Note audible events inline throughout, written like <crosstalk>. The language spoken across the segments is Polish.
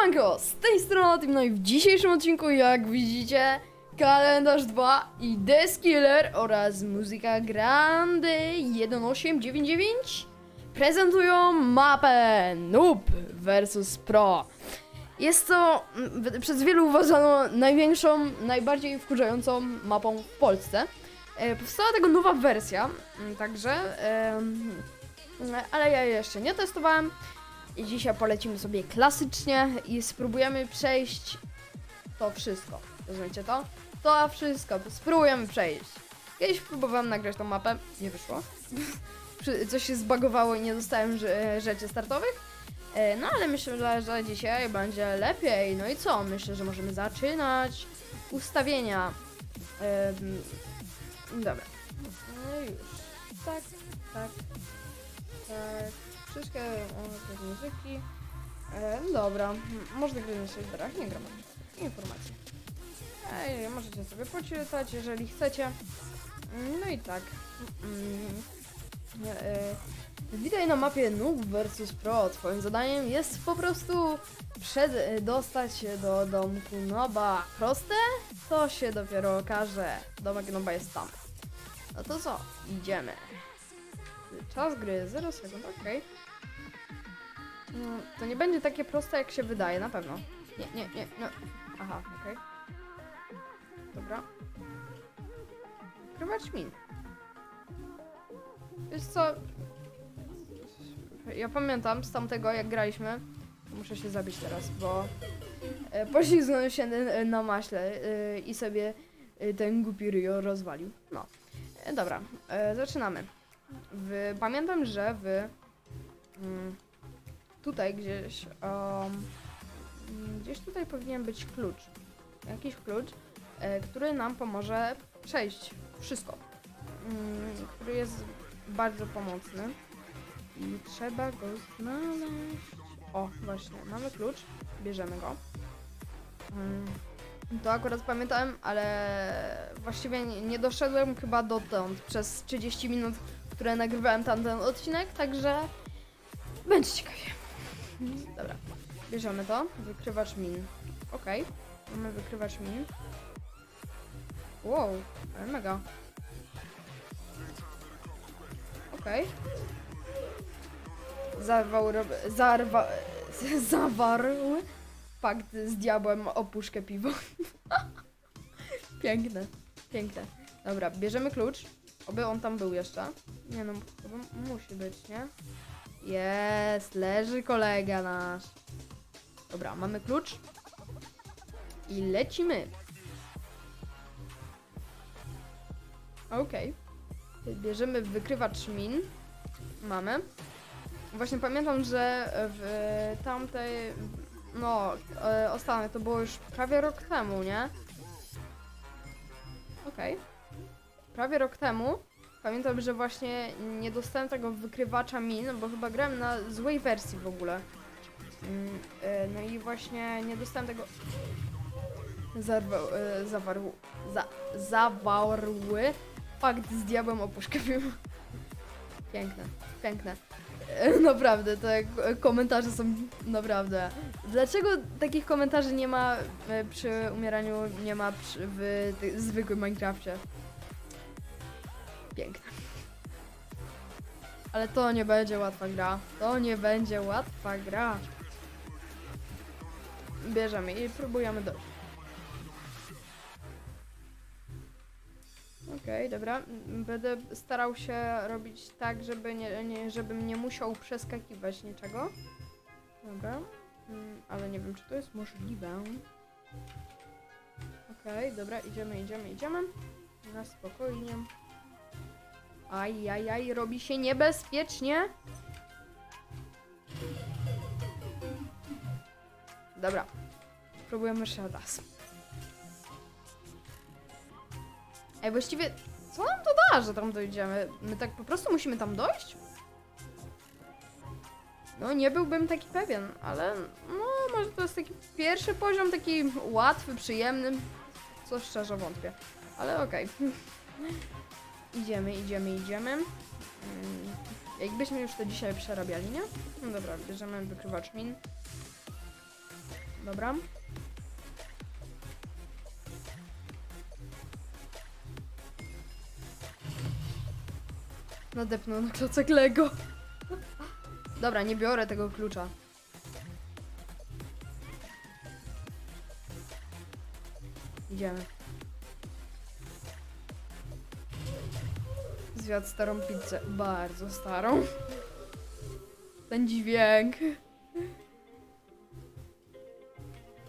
Siemanko, z tej strony Tim, no i w dzisiejszym odcinku, jak widzicie, kalendarz 2 i Deskiller oraz muzyka Grande 1899 prezentują mapę Noob vs Pro. Jest to mm, przez wielu uważano największą, najbardziej wkurzającą mapą w Polsce. E, Powstała tego nowa wersja, mm, także, em, ale ja jeszcze nie testowałem. Dzisiaj polecimy sobie klasycznie i spróbujemy przejść to wszystko. Rozumiecie to? To wszystko, spróbujemy przejść. Kiedyś próbowałem nagrać tą mapę, nie wyszło. Coś się zbagowało i nie dostałem rze- rzeczy startowych. E, No ale myślę, że dzisiaj będzie lepiej. No i co? Myślę, że możemy zaczynać. Ustawienia. Dobra. No już. Tak, tak, tak. Troszeczkę o, muzyki. E, dobra, M- można grać na serwerach, nie gram na informacji. Ej, możecie sobie poczytać, jeżeli chcecie. No i tak. Mm, e, witaj na mapie Noob vs Pro. Twoim zadaniem jest po prostu przed, e, dostać się do domku Noba. Proste? To się dopiero okaże. Domek Noba jest tam. No to co? Idziemy. Czas gry 0 sekund, okej. No, to nie będzie takie proste, jak się wydaje, na pewno. Nie, nie, nie, no. Aha, okej. Dobra. Krywać min. Wiesz co? Ja pamiętam z tamtego, jak graliśmy. Muszę się zabić teraz, bo e, poślizgnąłem się na, maśle e, i sobie e, ten głupi Rio rozwalił. No. Dobra, zaczynamy. W, pamiętam, że w mm, tutaj gdzieś um, gdzieś tutaj powinien być klucz. Jakiś klucz, e, który nam pomoże przejść wszystko. Mm, który jest bardzo pomocny. I trzeba go znaleźć. O, właśnie, mamy klucz. Bierzemy go. Mm, to akurat pamiętałem, ale właściwie nie, nie doszedłem chyba dotąd przez 30 minut, które nagrywałem tamten odcinek, także będzie ciekawie. Dobra, bierzemy to. Wykrywacz min. Okej, mamy wykrywacz min. Wow, ale mega. Okej. Zarwał, zarwa, <laughs> zawarł pakt z diabłem o puszkę piwo. <laughs> piękne, piękne. Dobra, bierzemy klucz. Oby on tam był jeszcze. Nie no, chyba musi być, nie? Jest, leży kolega nasz. Dobra, mamy klucz. I lecimy. Okej. Bierzemy wykrywacz min. Mamy. Właśnie pamiętam, że w tamtej, no, e, ostatnio to było już prawie rok temu, nie? Okej. Prawie rok temu pamiętam, że właśnie nie dostałem tego wykrywacza min, bo chyba grałem na złej wersji w ogóle. Mm, e, No i właśnie nie dostałem tego. Zarwał, e, zawarł. Za, zawarły pakt z diabłem o. <laughs> Piękne, piękne. E, Naprawdę, te komentarze są naprawdę. Dlaczego takich komentarzy nie ma przy umieraniu, nie ma przy, w zwykłym Minecrafcie? Piękne. Ale to nie będzie łatwa gra. To nie będzie łatwa gra. Bierzemy i próbujemy dojść. Okej, dobra. M, Będę starał się robić tak, żeby nie, nie, żebym nie musiał przeskakiwać niczego. Dobra. Mm, Ale nie wiem, czy to jest możliwe. Okej, dobra, idziemy, idziemy, idziemy. Na spokojnie. Aj, aj, aj, robi się niebezpiecznie. Dobra. Próbujemy jeszcze raz. Ej, właściwie, co nam to da, że tam dojdziemy? My tak po prostu musimy tam dojść? No, nie byłbym taki pewien, ale no, może to jest taki pierwszy poziom, taki łatwy, przyjemny. Co szczerze wątpię, ale okej. Idziemy, idziemy, idziemy. Mm, Jakbyśmy już to dzisiaj przerabiali, nie? No dobra, bierzemy wykrywacz min. Dobra. Nadepnął na klocek Lego. Dobra, nie biorę tego klucza. Idziemy. Zjadł starą pizzę. Bardzo starą. Ten dźwięk.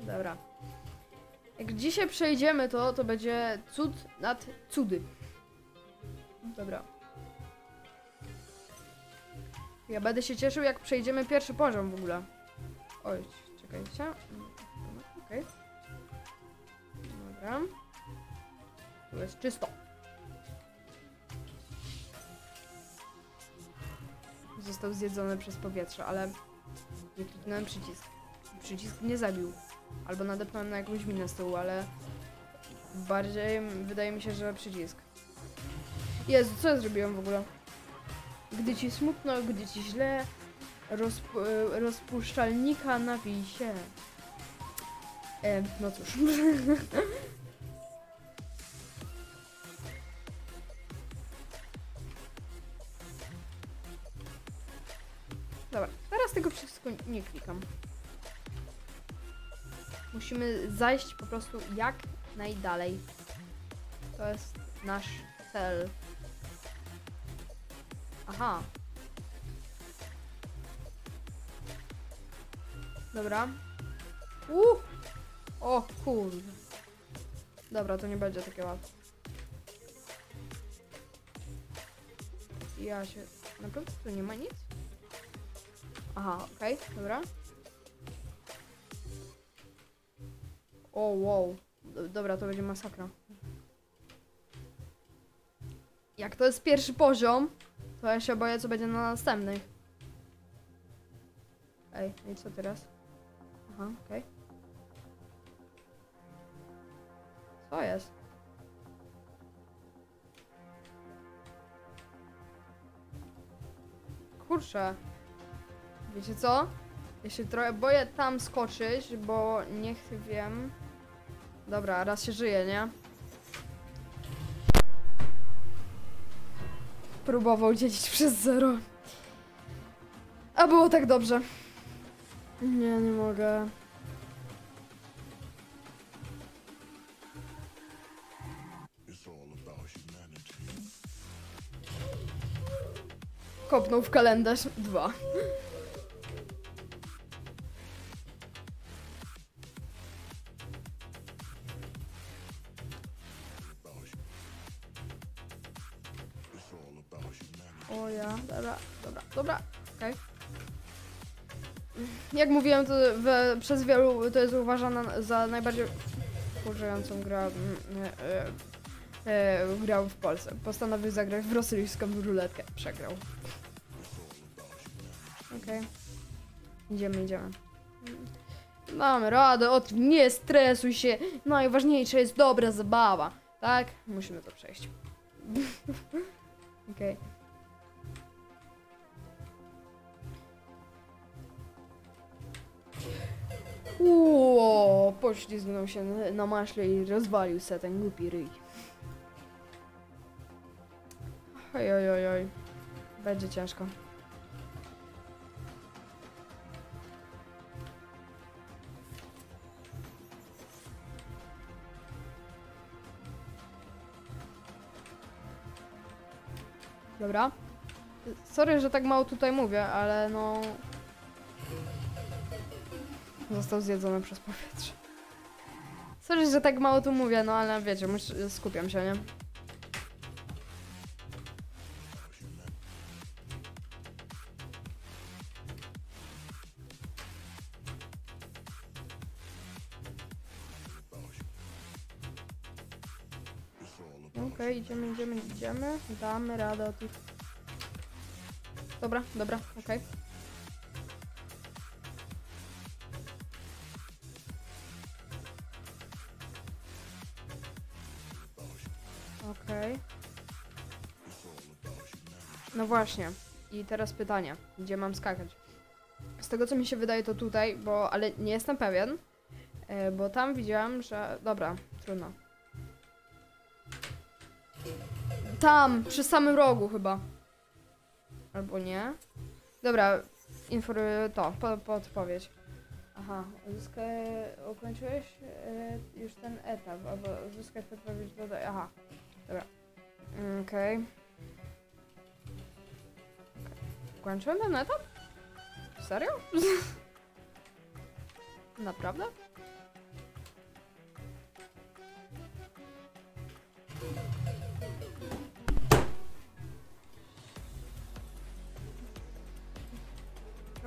Dobra. Jak dzisiaj przejdziemy to, to będzie cud nad cudy. Dobra. Ja będę się cieszył, jak przejdziemy pierwszy poziom w ogóle. Oj, czekajcie. Okej. Dobra. Tu jest czysto. Został zjedzony przez powietrze, ale nie kliknąłem przycisk. Przycisk mnie zabił. Albo nadepnąłem na jakąś minę z tyłu, ale bardziej wydaje mi się, że przycisk. Jezu, co ja zrobiłem w ogóle? Gdy ci smutno, gdy ci źle, rozp e, rozpuszczalnika napij się. E, no cóż. <laughs> tego wszystko nie klikam. Musimy zajść po prostu jak najdalej. To jest nasz cel. Aha. Dobra. Uh! O kurde. Dobra, to nie będzie takie łatwe. Ja się... Naprawdę tu nie ma nic? Aha, okej, dobra. O, wow. Do- Dobra, to będzie masakra. Jak to jest pierwszy poziom, to ja się boję, co będzie na następnych. Ej, i co teraz? Aha, okej. Co jest? Kurczę. Wiecie co? Ja się trochę boję tam skoczyć, bo nie chcę, wiem. Dobra, raz się żyje, nie? Próbował dzielić <laughs> przez zero. A było tak dobrze. Nie, nie mogę. Kopnął w kalendarz dwa. Jak mówiłem, to przez wielu to jest uważana za najbardziej wkurzającą grę, mm, e, e, e, w Polsce. Postanowił zagrać w rosyjską ruletkę. Przegrał. Okej. Idziemy, idziemy. Mamy radę, o tym nie stresuj się. Najważniejsza jest dobra zabawa. Tak? Musimy to przejść. <laughs> Okej. Ło, poślizgnął się na maśle i rozwalił se ten głupi ryj. Oj, oj, oj, oj. Będzie ciężko. Dobra. Sorry, że tak mało tutaj mówię, ale no... Został zjedzony przez powietrze. Sorry, że tak mało tu mówię, no ale wiecie, skupiam się, nie? Okej, idziemy, idziemy, idziemy. Damy radę o tych... Dobra, dobra, okej. Okej. Właśnie. I teraz pytanie. Gdzie mam skakać? Z tego co mi się wydaje to tutaj, bo... Ale nie jestem pewien. E, bo tam widziałam, że... Dobra, trudno. Tam, przy samym rogu chyba. Albo nie. Dobra, inform... to, po, podpowiedź. Aha, uzyskaj... ukończyłeś e, już ten etap, albo uzyskać podpowiedź dodaj... Aha, dobra. Mm, Okej. Okay. Ukończyłem ten etap? Serio? <laughs> Naprawdę?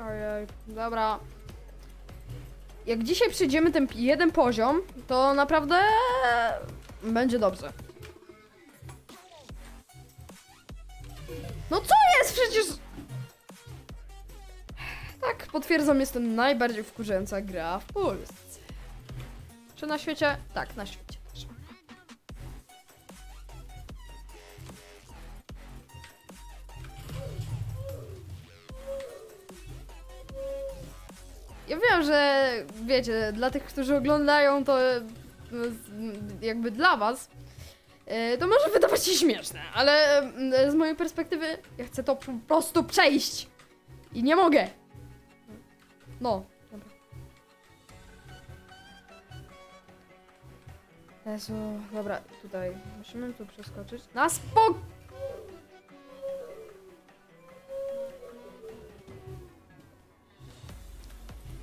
Ojej, dobra. Jak dzisiaj przejdziemy ten jeden poziom, to naprawdę będzie dobrze. No co jest przecież... Tak, potwierdzam, jest to najbardziej wkurzająca gra w Polsce. Czy na świecie? Tak, na świecie. Ja wiem, że wiecie, dla tych, którzy oglądają to z- jakby dla was, e, to może wydawać się śmieszne, ale mm, z mojej perspektywy ja chcę to po prostu przejść. I nie mogę. No. Dobra. Jezu, dobra, tutaj. Musimy tu przeskoczyć. Na spok...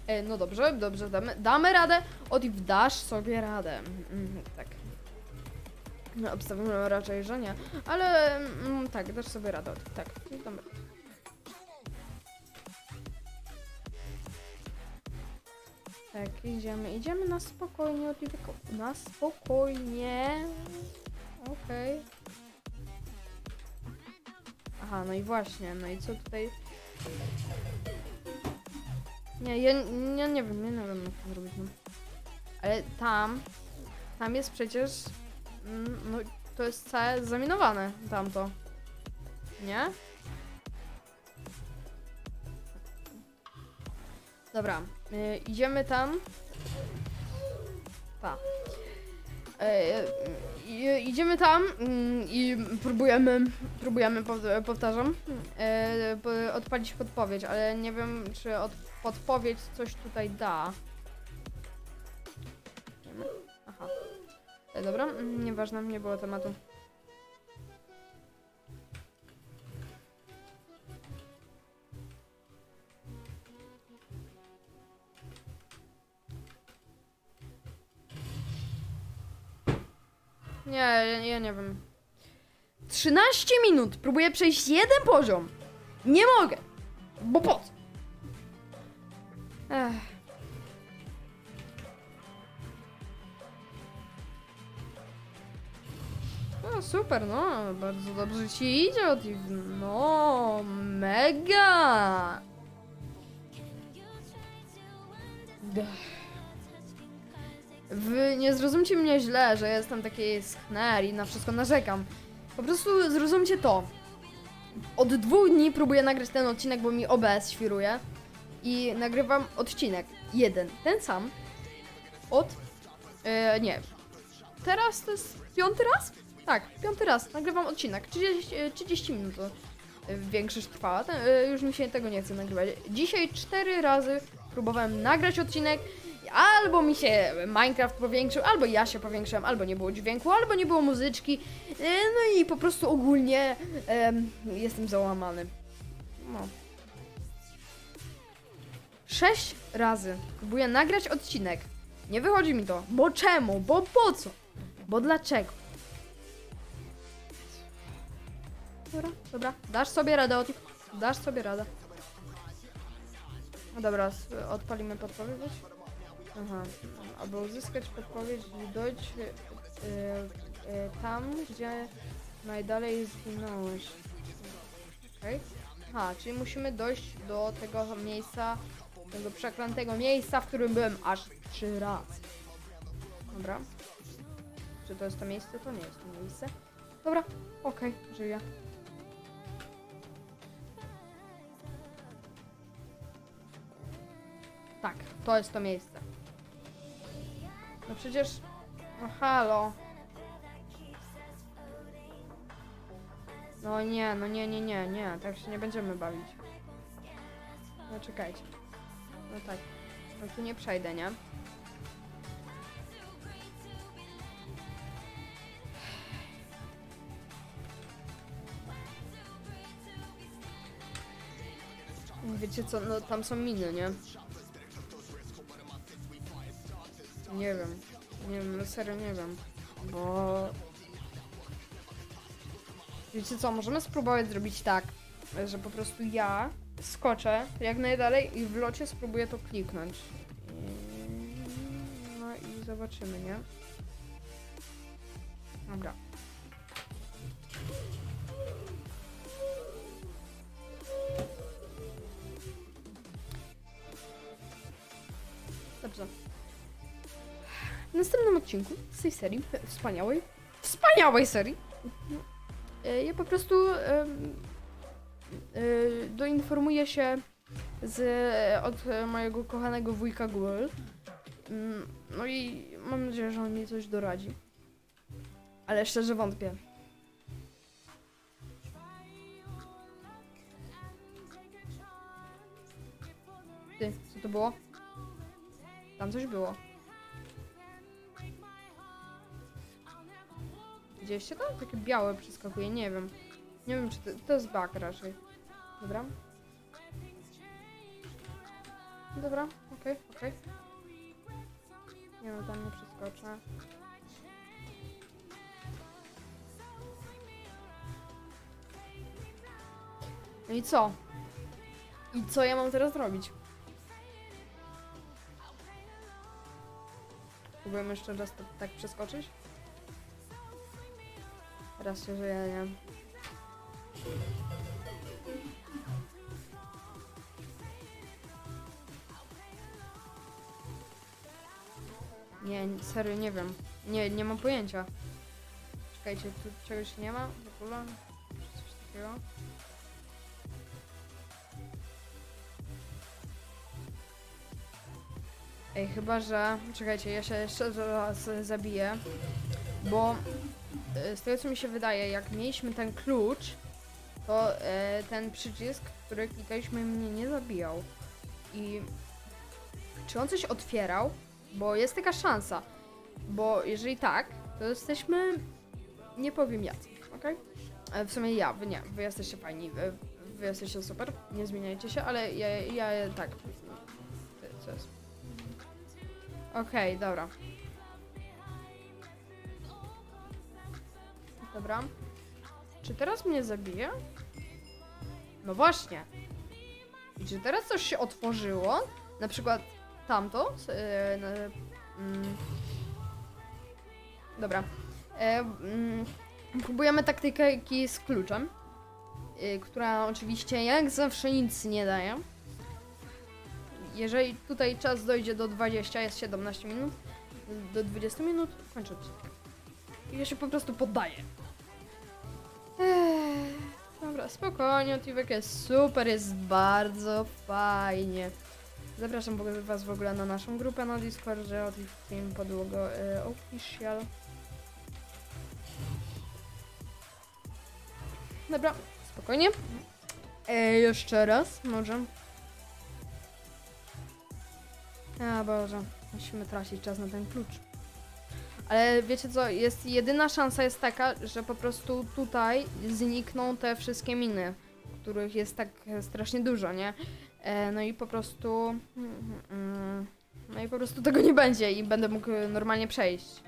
E, no dobrze, dobrze, damy, damy radę. Odiw, dasz sobie radę. Mm, tak. No, obstawimy raczej, że nie. Ale mm, tak, dasz sobie radę. Tak, damy idziemy, idziemy na spokojnie, Oliwiko. Na spokojnie. Okej. Aha, no i właśnie, no i co tutaj... Nie, ja, ja nie wiem, ja nie wiem jak to zrobić, no. Ale tam, tam jest przecież, mm, no to jest całe zaminowane, tamto. Nie? Dobra, y, idziemy tam. Pa. E, i- idziemy tam mm, i próbujemy, próbujemy, pow- powtarzam, po- odpalić podpowiedź, ale nie wiem, czy od, podpowiedź coś tutaj da. Aha. E, dobra, mm, nieważne, nie było tematu. Nie, ja, nie wiem. 13 minut próbuję przejść jeden poziom. Nie mogę. Bo po co? Ech. No super, no, bardzo dobrze ci idzie od No, mega! Ech. Wy nie zrozumcie mnie źle, że jestem taki schner i na wszystko narzekam. Po prostu zrozumcie to. Od dwóch dni próbuję nagrać ten odcinek, bo mi OBS świruje. I nagrywam odcinek. Jeden. Ten sam. Od... E, nie. Teraz to jest piąty raz? Tak, piąty raz. Nagrywam odcinek. 30, e, 30 minut to e, większość trwała. Ten, e, już mi się tego nie chce nagrywać. Dzisiaj cztery razy próbowałem nagrać odcinek. Albo mi się Minecraft powiększył, albo ja się powiększyłem, albo nie było dźwięku, albo nie było muzyczki. E, No i po prostu ogólnie em, jestem załamany. No. Sześć razy próbuję nagrać odcinek. Nie wychodzi mi to. Bo czemu? Bo po co? Bo dlaczego? Dobra, dobra. Dasz sobie radę, Otik. Dasz sobie radę. No dobra, odpalimy podpowiedź. Aha. Aby uzyskać podpowiedź, dojdź y, y, tam, gdzie najdalej zginąłeś. Okej. Aha, czyli musimy dojść do tego miejsca, tego przeklętego miejsca, w którym byłem aż trzy razy. Dobra. Czy to jest to miejsce? To nie jest to miejsce. Dobra, okej, żyję. Tak, to jest to miejsce. No przecież... No halo. No nie, no nie, nie, nie, nie. Tak się nie będziemy bawić. No czekajcie. No tak. No tu nie przejdę, nie? Wiecie co, no tam są miny, nie? Nie wiem. Nie wiem, no serio nie wiem. Bo... Wiecie co, możemy spróbować zrobić tak, że po prostu ja skoczę jak najdalej i w locie spróbuję to kliknąć. No i zobaczymy, nie? Dobra. Następnym odcinku z tej serii, e, wspaniałej, wspaniałej serii, e, ja po prostu e, doinformuję się z, od mojego kochanego wujka Google. Mm, No i mam nadzieję, że on mi coś doradzi. Ale szczerze wątpię. Ty, co to było? Tam coś było. Widzieliście to? Takie białe przeskakuje, nie wiem. Nie wiem, czy to, to jest bug raczej. Dobra. Dobra, okej, okej. Nie no, tam nie przeskoczę. No i co? I co ja mam teraz robić? Próbujemy jeszcze raz tak przeskoczyć? Żyje, nie? Serio nie wiem. Nie, nie mam pojęcia. Czekajcie, tu czegoś nie ma w ogóle? Coś takiego? Ej, chyba, że... Czekajcie, ja się jeszcze raz zabiję. Bo z tego co mi się wydaje, jak mieliśmy ten klucz, to e, ten przycisk, który klikaliśmy mnie nie zabijał. I czy on coś otwierał? Bo jest taka szansa. Bo jeżeli tak, to jesteśmy. Nie powiem jacy, okej? E, W sumie ja, wy nie, wy jesteście fajni, wy, wy jesteście super, nie zmieniajcie się, ale ja, ja tak. Co jest? Okej, dobra. Dobra. Czy teraz mnie zabije? No właśnie. I czy teraz coś się otworzyło? Na przykład tamto? mm, dobra. E, mm, próbujemy taktyki z kluczem, e, która oczywiście jak zawsze nic nie daje. Jeżeli tutaj czas dojdzie do 20, jest 17 minut, do 20 minut kończę odcinek. Ja się po prostu poddaję. Dobra, spokojnie, Tiwek jest super, jest bardzo fajnie. Zapraszam was w ogóle na naszą grupę na Discordzie od Team Podłogo y, Official. Dobra, spokojnie. E, jeszcze raz, może. A Boże, musimy tracić czas na ten klucz. Ale wiecie co, jest jedyna szansa jest taka, że po prostu tutaj znikną te wszystkie miny, których jest tak strasznie dużo, nie? E, no i po prostu. No i po prostu tego nie będzie i będę mógł normalnie przejść.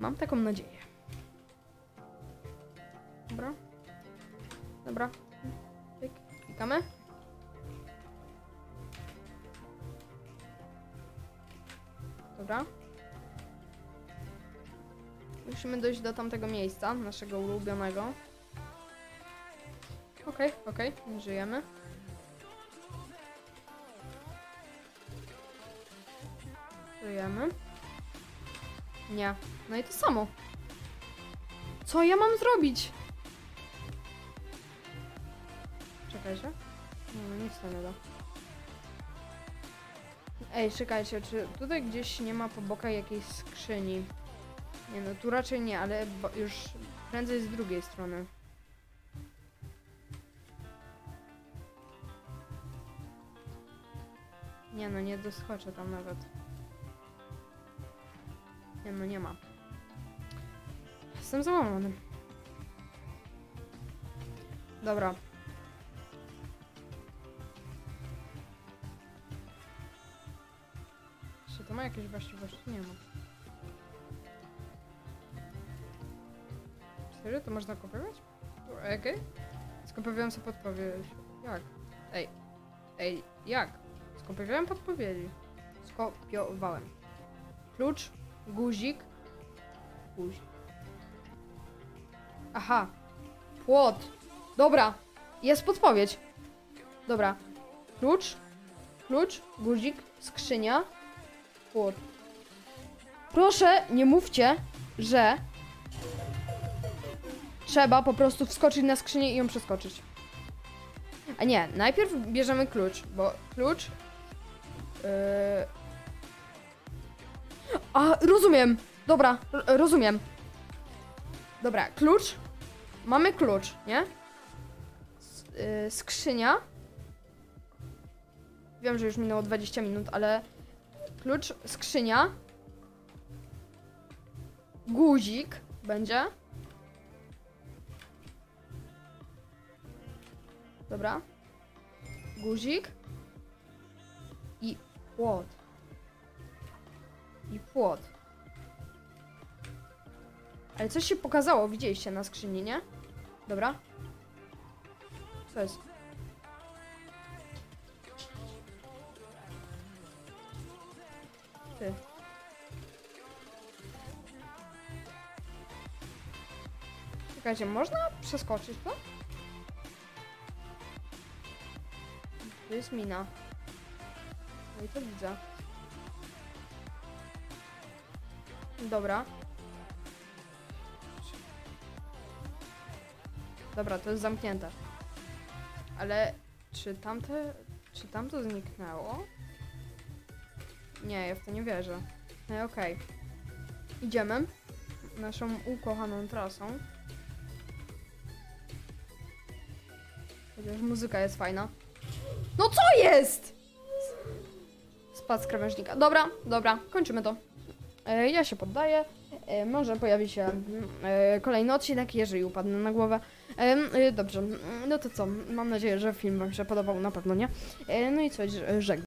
Mam taką nadzieję. Dobra. Dobra. Klikamy. Dobra. Musimy dojść do tamtego miejsca, naszego ulubionego. Okej, okej, żyjemy. Żyjemy. Nie. No i to samo. Co ja mam zrobić? Czekajcie. Nie, no nic to nie da. Ej, czekajcie, czy tutaj gdzieś nie ma po bokach jakiejś skrzyni? Nie no, tu raczej nie, ale już prędzej z drugiej strony. Nie no, nie doskoczę tam nawet. Nie no, nie ma. Jestem załamany. Dobra. Czy to ma jakieś właściwości? Nie ma. Serio? To można kopiować? Okej. Skopiowałem sobie podpowiedź. Jak? Ej. Ej, jak? Skopiowałem podpowiedzi. Skopiowałem. Klucz, guzik, guzik. Aha. Płot. Dobra. Jest podpowiedź. Dobra. Klucz, klucz, guzik, skrzynia, płot. Proszę, nie mówcie, że trzeba po prostu wskoczyć na skrzynię i ją przeskoczyć. A nie, najpierw bierzemy klucz, bo klucz. Yy... A, rozumiem. Dobra, rozumiem. Dobra, klucz. Mamy klucz, nie? S- yy, skrzynia. Wiem, że już minęło 20 minut, ale klucz, skrzynia. Guzik będzie. Dobra. Guzik. I płot. I płot. Ale coś się pokazało, widzieliście na skrzyni, nie? Dobra. Co jest? Ty. Czekajcie, można przeskoczyć to? To jest mina. No i to widzę. Dobra. Dobra, to jest zamknięte. Ale czy tamte... Czy tamto zniknęło? Nie, ja w to nie wierzę. No okej. Idziemy. Naszą ukochaną trasą. Chociaż muzyka jest fajna. No co jest? Spadł z krawężnika. Dobra, dobra, kończymy to. E, ja się poddaję. E, może pojawi się mm, e, kolejny odcinek, jeżeli upadnę na głowę. E, e, dobrze, no to co? Mam nadzieję, że film Wam się podobał, na pewno nie. E, no i co, żegnam.